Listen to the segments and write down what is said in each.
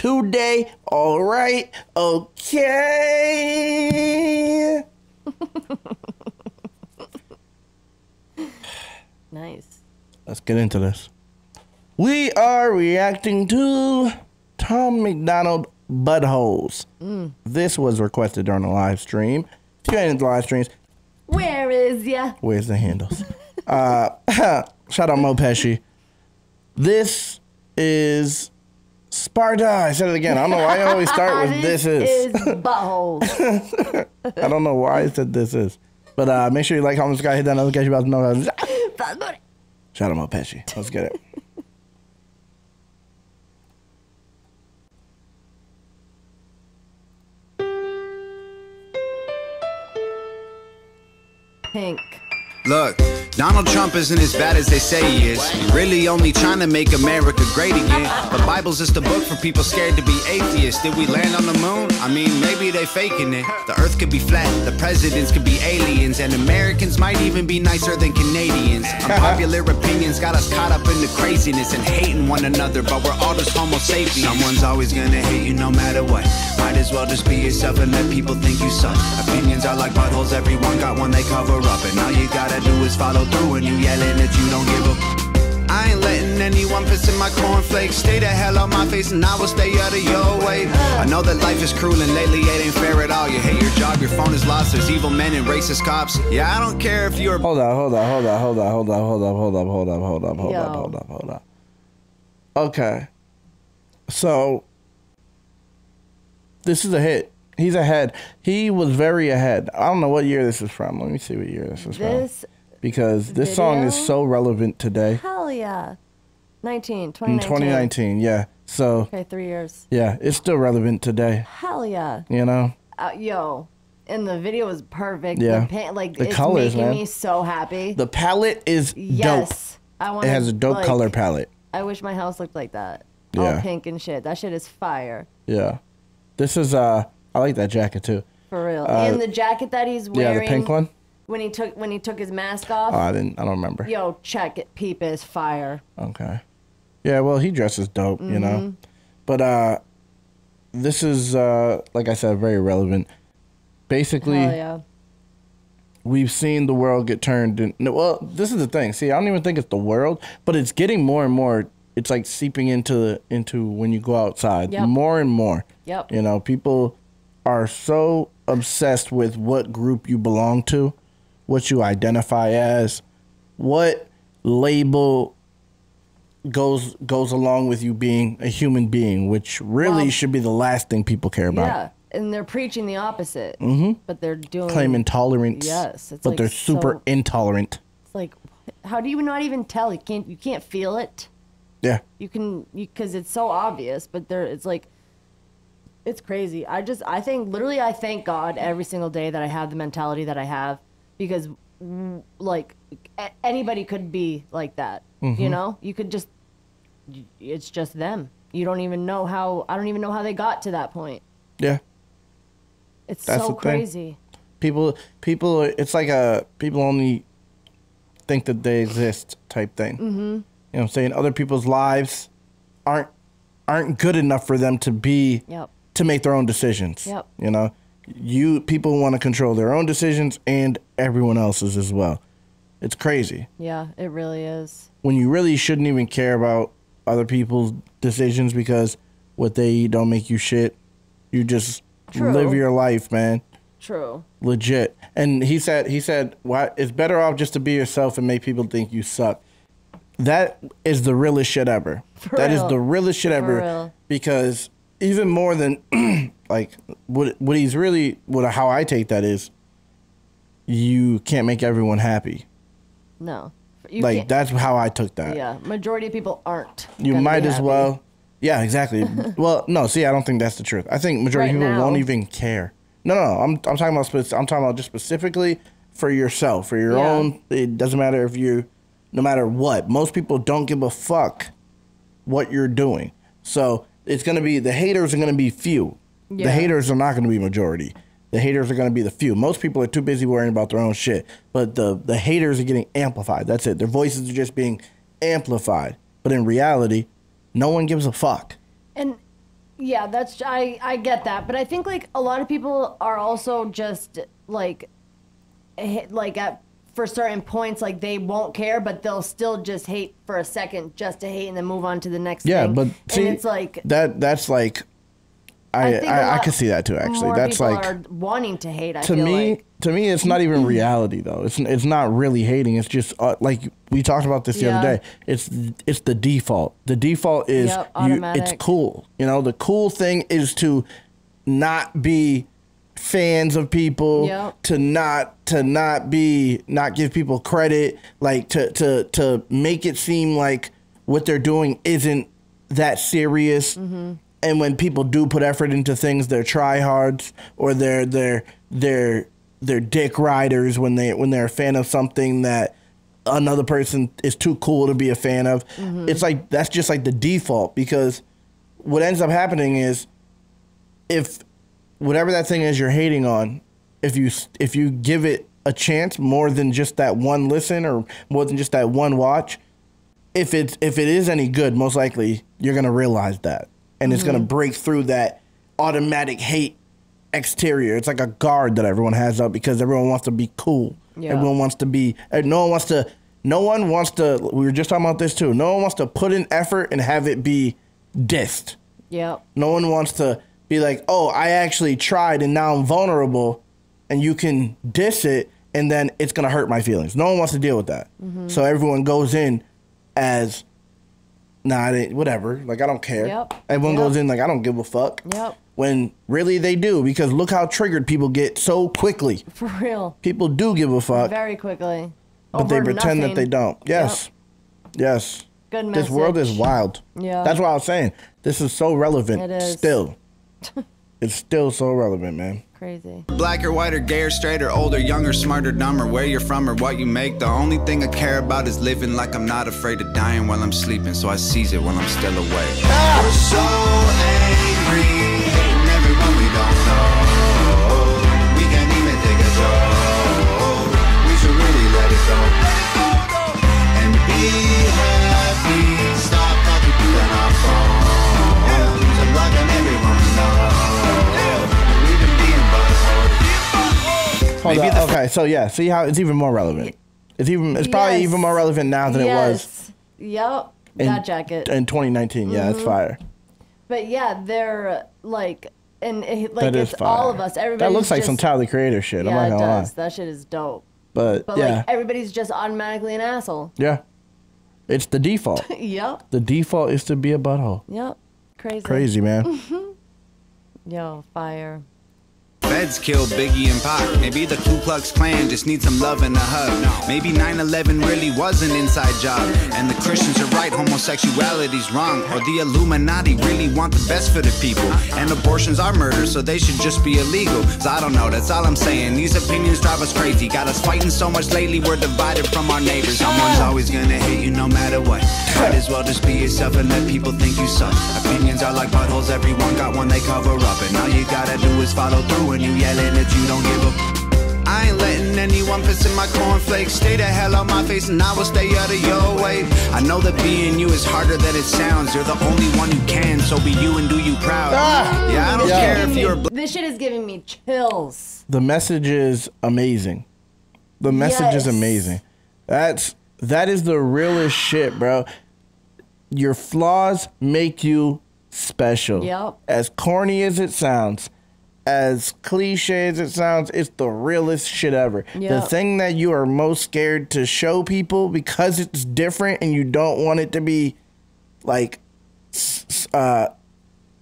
today. All right. Okay. Nice. Let's get into this. We are reacting to Tom MacDonald buttholes. This was requested during the live stream. If you ain't in the live streams, Where is ya? where's the handles? uh, shout out Mo Pesci. This is Sparta. I said it again. I don't know why I always start with this, is. is buttholes. I don't know why I said this is. But uh, make sure you like, comment, subscribe, hit that notification bell. to know- Shout out Mo Pesci. Let's get it. Pink. Look, Donald Trump isn't as bad as they say he is. Really only trying to make America great again. The Bible's just a book for people scared to be atheists. Did we land on the moon? I mean, maybe they faking it. The earth could be flat, the presidents could be aliens, and Americans might even be nicer than Canadians. Unpopular opinions got us caught up in the craziness and hating one another, but we're all just homo sapiens. Someone's always gonna hate you no matter what. Might as well just be yourself and let people think you suck. Opinions are like buttholes, everyone got one they cover up, and all you gotta do is follow through and you yelling that you don't give a. I ain't letting anyone piss in my cornflakes. Stay the hell on my face and I will stay out of your way. I know that life is cruel and lately it ain't fair at all. You hate your job, your phone is lost. There's evil men and racist cops. Yeah, I don't care if you're. Hold on, hold on, hold on, hold on, hold on, hold on, hold on, hold on, hold on, hold Yo. on, hold on, hold on. Okay. So this is a hit. He's ahead. He was very ahead. I don't know what year this is from. Let me see what year this is This, from. Because this song is so relevant today. hell yeah. 19, In 2019. 2019, yeah. So Okay, three years. yeah, it's still relevant today. Hell yeah. You know? Uh, yo. And the video was perfect. Yeah. The paint, like, The it's colors, making man. me so happy. The palette is dope. yes. I want It has a dope color palette. I wish my house looked like that. All Yeah. pink and shit. That shit is fire. Yeah. This is uh I like that jacket too. For real. and the jacket that he's Uh, Yeah, wearing. the pink one. When he took when he took his mask off. Oh, I didn't I don't remember. Yo, check it. Peep is fire. Okay. Yeah, well, he dresses dope, you Mm-hmm. know. But uh this is uh like I said very relevant. Basically, Hell yeah. we've seen the world get turned in well, this is the thing. See, I don't even think it's the world, but it's getting more and more it's like seeping into into when you go outside. Yep. More and more. Yep. You know, people are so obsessed with what group you belong to, what you identify as, what label goes goes along with you being a human being, which really Well- should be the last thing people care about. Yeah. And they're preaching the opposite. Mm-hmm. But they're doing Claim intolerance. Yes, it's but like they're super so- intolerant. It's like how do you not even tell? You can't you can't feel it. Yeah. You can you because it's so obvious, but there it's like it's crazy. I just I think literally I thank God every single day that I have the mentality that I have because like anybody could be like that. Mm-hmm. You know, you could just it's just them. You don't even know how I don't even know how they got to that point. Yeah. It's That's so the thing. crazy. People people it's like a people only think that they exist type thing. Mm-hmm. You know what I'm saying? Other people's lives aren't aren't good enough for them to be Yep. to make their own decisions. Yep. You know, you people want to control their own decisions and everyone else's as well. It's crazy Yeah, it really is. when you really shouldn't even care about other people's decisions because what they eat don't make you shit. You just True. live your life, man. True. Legit. And he said he said, "Why it's better off just to be yourself and make people think you suck." That is the realest shit ever. That is real. the realest shit ever real. because even more than like what what he's really what how I take that is you can't make everyone happy. No. You like can't- that's how I took that. Yeah, majority of people aren't. You might as happy. well. Yeah, exactly. well, no, see, I don't think that's the truth. I think majority of Right people won't even care. No, no, I'm I'm talking about spec- I'm talking about just specifically for yourself, for your Yeah. own. It doesn't matter if you, no matter what. Most people don't give a fuck what you're doing. So it's gonna be the haters are gonna be few. The haters are not gonna be majority. The haters are gonna be the few. Most people are too busy worrying about their own shit. But the the haters are getting amplified. That's it. Their voices are just being amplified. But in reality, no one gives a fuck. And Yeah, that's I I get that, but I think like a lot of people are also just like eh, like at for certain points like they won't care, but they'll still just hate for a second just to hate and then move on to the next Yeah, thing. but see, and it's like that that's like I I, I, can see that too. Actually, that's like are wanting to hate. I to feel me like. to me it's not even reality though. It's it's not really hating. It's just uh, like we talked about this the Yeah. other day. It's it's the default. The default is Yep, you, it's cool. You know, the cool thing is to not be fans of people Yep. to not to not be not give people credit like to to to make it seem like what they're doing isn't that serious Mm-hmm. And when people do put effort into things they're tryhards or they're they're they're they're dick riders when they when they're a fan of something that another person is too cool to be a fan of Mm-hmm. it's like that's just like the default because what ends up happening is if whatever that thing is you're hating on, if you if you give it a chance more than just that one listen or more than just that one watch, if it's if it is any good, most likely you're gonna realize that, and it's Mm-hmm. gonna break through that automatic hate exterior. It's like a guard that everyone has up because everyone wants to be cool. Yeah. Everyone wants to be. uh, No one wants to. No one wants to. We were just talking about this too. No one wants to put in effort and have it be dissed. Yep. No one wants to be like, oh, I actually tried and now I'm vulnerable, and you can diss it, and then it's gonna hurt my feelings. No one wants to deal with that. Mm-hmm. So everyone goes in as, nah, I didn't- whatever. Like I don't care. Yep. Everyone Yep. goes in like I don't give a fuck. Yep. When really they do, because look how triggered people get so quickly. For real. People do give a fuck, Very quickly. but they Over pretend that they don't. Yes. Yes. Good message. This world is wild. Yeah. That's what I was saying. This is so relevant It is. still. it's still so relevant, man. Crazy. Black or white or gay or straight or older, younger, smarter, dumber, where you're from or what you make. The only thing I care about is living like I'm not afraid of dying while I'm sleeping, so I seize it while I'm still awake. We're so angry, Hold Maybe on. the- okay, so yeah, see how it's even more relevant. It's even it's probably Yes. even more relevant now than it was Yep. in, that jacket. in 2019. Yeah, Mm-hmm. it's fire. but yeah, they're like, and it, like That is it's fire. all of us. Everybody. That looks like some Tyler the Creator shit. Yeah, I'm it not gonna does. lie. That shit is dope. But, But yeah, like everybody's just automatically an asshole. yeah, it's the default. yep. the default is to be a butthole. Yep. Crazy. Crazy man. Yo, fire. Feds kill Biggie and Pac. Maybe the Ku Klux Klan just needs some love and a hug. Maybe 9/11 really was an inside job, and the Christians are right, homosexuality's wrong, or the Illuminati really want the best for the people, and abortions are murder, so they should just be illegal. So I don't know. That's all I'm saying. These opinions drive us crazy. Got us fighting so much lately. We're divided from our neighbors. Someone's always gonna hate you no matter what. Might as well just be yourself and let people think you suck. Opinions are like buttholes. Everyone got one they cover up, and all you gotta do is follow through. And you yelling that you don't give a. I ain't letting anyone piss in my cornflakes. Stay the hell out my face and I will stay out of your way. I know that being you is harder than it sounds. You're the only one who can, so be you and do you proud. Ah! Yeah, I don't Yeah. care if you're. me- this shit is giving me chills. the message is amazing. The message is amazing. That's that is the realest shit, bro. Your flaws make you special. Yep. As corny as it sounds, as cliche as it sounds, it's the realest shit ever. The thing that you are most scared to show people because it's different and you don't want it to be like uh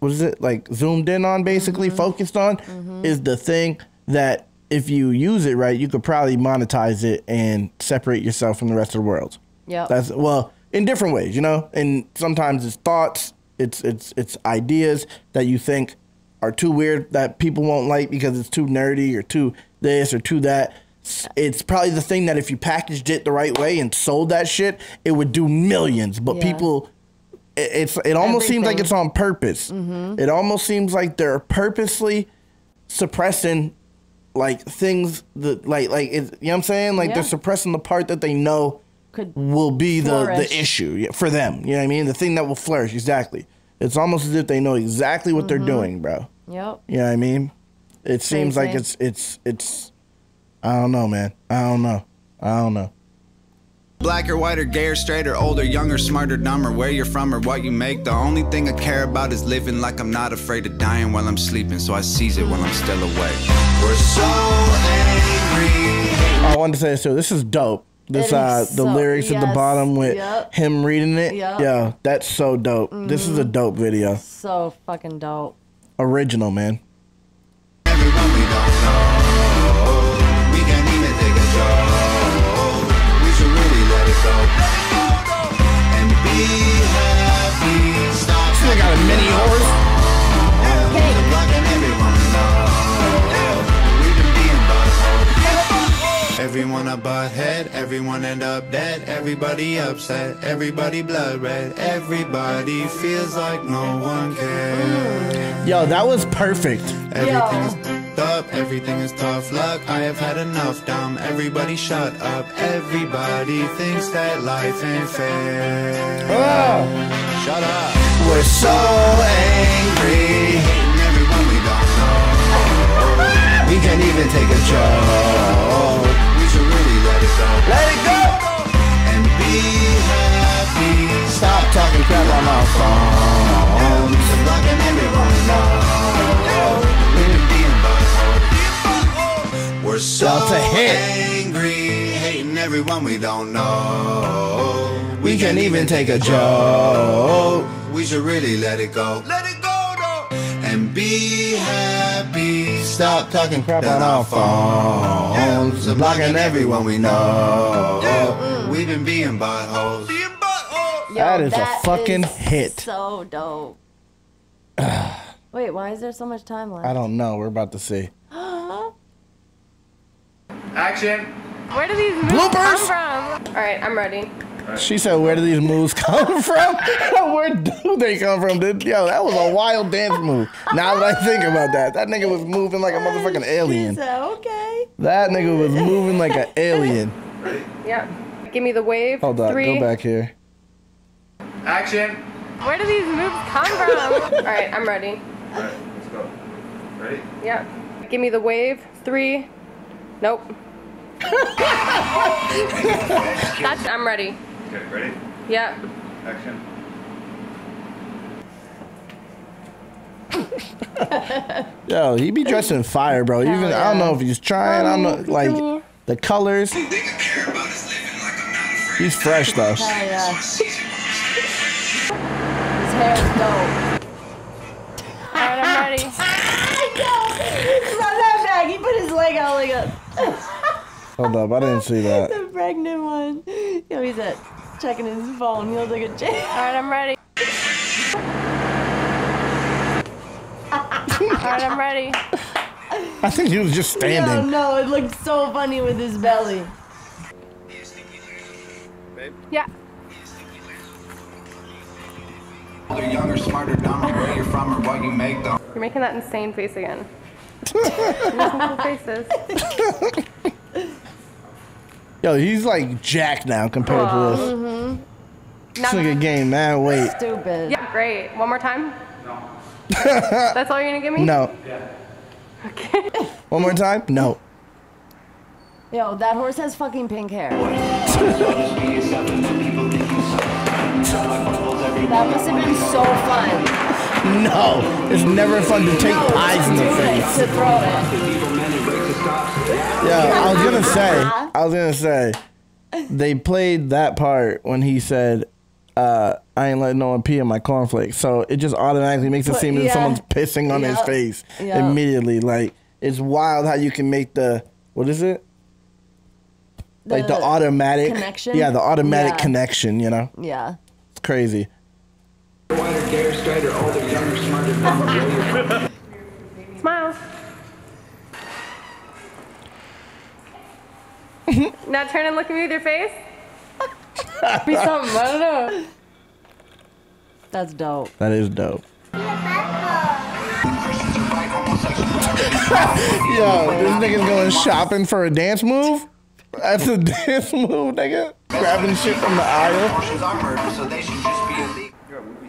what is it like zoomed in on basically focused on is the thing that if you use it right you could probably monetize it and separate yourself from the rest of the world. Yeah. that's well in different ways you know? And sometimes it's thoughts it's it's it's ideas that you think are too weird that people won't like because it's too nerdy or too this or too that it's probably the thing that if you packaged it the right way and sold that shit it would do millions but Yeah. people it- it's it almost seems like it's on purpose. Mm-hmm. It almost seems like they're purposely suppressing like things that like like it, you know what I'm saying? Like Yeah. they're suppressing the part that they know Could will be the flourish. the issue for them. You know what I mean? The thing that will flourish exactly. It's almost as if they know exactly what they're mm-hmm. doing, bro. Yep. You know what I mean? It seems like it's it's it's. I don't know, man. I don't know. I don't know. Black or white or gay or straight or older, younger, smarter, dumber, where you're from or what you make. The only thing I care about is living like I'm not afraid of dying while I'm sleeping, so I seize it while I'm still awake. We're so angry. Oh, I wanted to say this too. This is dope. This uh the so- lyrics at the bottom with yep. him reading it. Yep. Yeah, that's so dope. This is a dope video. So fucking dope. Original, man. Buttholes. Everyone a butthead, everyone end up dead, everybody upset, everybody blood red, everybody feels like no one cares. Yo, that was perfect. Everything is f***ed up, everything is tough luck. I have had enough, dumb. Everybody shut up. Everybody thinks that life ain't fair. Ah, Shut up. We're so angry. Hating everyone we don't know. We can't even take a joke. We're so That's a hit. angry, hating everyone we don't know. We can't even take a joke. We should really let it go. Let it go, though. And be happy. Stop talking crap Down on our phones. So blocking everyone we know. We've been being buttholes. Being buttholes. Yo, That is a fucking is hit. So dope. Wait, why is there so much time left? I don't know. We're about to see. Action. Where do these moves Bloopers! come from? All right, I'm ready. She said, "Where do these moves come from? Where do they come from?" Dude? Yo, that was a wild dance move. Now that I think about that, that nigga was moving like a motherfucking alien. So, okay. That nigga was moving like an alien. Yeah. Give me the wave. Hold up, Three. go back here. Action. Where do these moves come from? All right, I'm ready. All right, let's go. Ready? Yeah. Give me the wave. Three. Nope. That's. I'm ready. Okay, ready? Yeah. Action. Yo, he be dressed in fire, bro. Even I don't know if he's trying. I don't know, like the colors. He's fresh though. Hell yeah. His hair is dope. All right, I'm ready. Run that back. He put his leg out like a Hold up, I didn't see that. the pregnant one. Yo, he's at checking his phone. He looks like a J. All right, I'm ready. All right, I'm ready. I think he was just No, standing. no, no, it looked so funny with his belly. Yeah. Older, younger, smarter, dumber, where you're from or what you make them. You're making that insane face again. You're making cool faces. Yo, he's like Jack now compared to this. Mm-hmm. This Now, nigga gained mad weight. Stupid. yeah, great. One more time. No. That's all you're gonna give me? No. Okay. One more time? No. Yo, that horse has fucking pink hair. That must have been so fun. No. It's never fun to take No, pies in the to do it, face. To throw it. Yeah, I was gonna say, I was gonna say, they played that part when he said, uh, "I ain't letting no one pee in my cornflakes." So it just automatically makes it seem yeah. someone's pissing on his face Yep. immediately. Like it's wild how you can make the what is it? Like the, The automatic connection? Yeah, the automatic Yeah. connection. You know, Yeah. it's crazy. Smile. now turn and look at me with your face. Be something. I don't know. That's dope. That is dope. Yo, this nigga's going shopping for a dance move. That's a dance move, nigga. Grabbing shit from the aisle.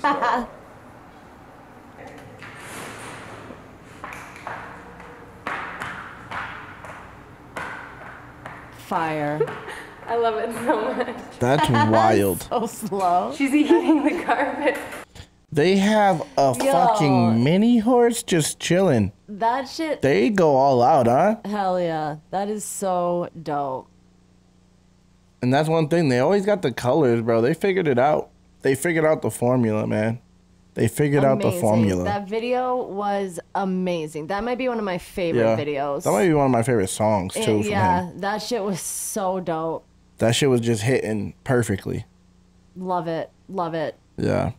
Fire. I love it so much. That's wild. so slow. She's eating the carpet. They have a Yo, fucking mini horse just chilling. That shit. They go all out, huh? Hell yeah. That is so dope. And that's one thing. They always got the colors, bro. They figured it out. They figured out the formula, man. They figured out the formula. That video was amazing. That might be one of my favorite yeah. videos. That might be one of my favorite songs too from yeah, him. that shit was so dope. That shit was just hitting perfectly. Love it. Love it. Yeah.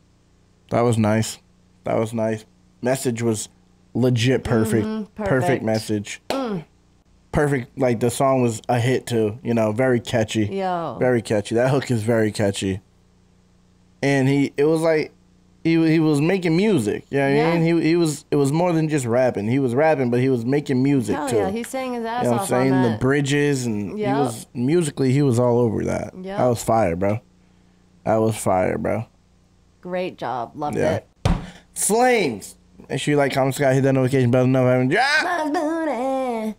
That was nice. That was nice. Message was legit perfect. Perfect, Mm-hmm. perfect. Mm. message. Perfect. Like the song was a hit too. You know, very catchy. Yo. Very catchy. That hook is very catchy. And he, it was like, he he was making music. You know what I Yeah. mean? He he was. It was more than just rapping. He was rapping, but he was making music Hell too. yeah, he sang his ass you know what I'm off saying? The bridges and he was musically he was all over that. Yep. That was fire, bro. That was fire, bro. Great job. Loved Yeah. it. Flames. Make sure you like, comment, subscribe, hit that notification bell to know if I haven't dropped.